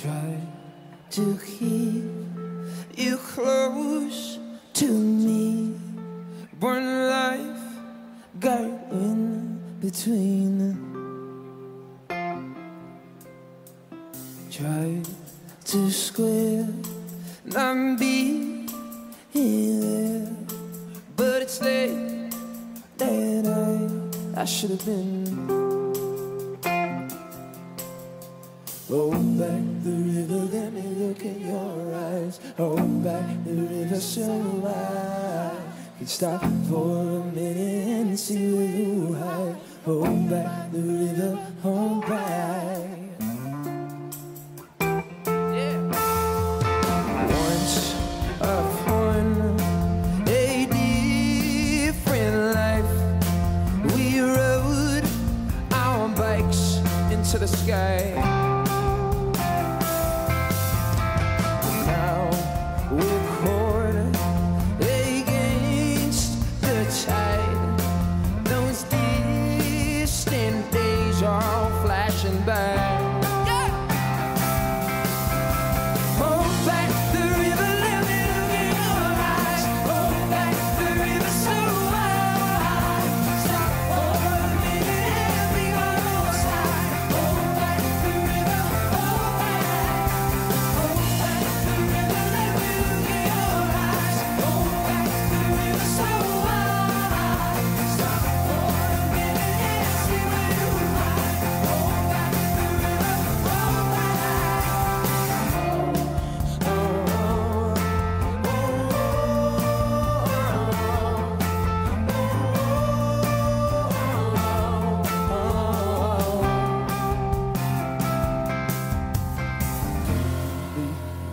try to keep you close to me. Burn life got in between. Try to square and be here, but it's late that I I should have been. Roll back the river, let me look in your eyes. Roll back the river so I can stop for a minute and see where you hide. Hold back the river, hold back. Once upon a different life, we rode our bikes into the sky.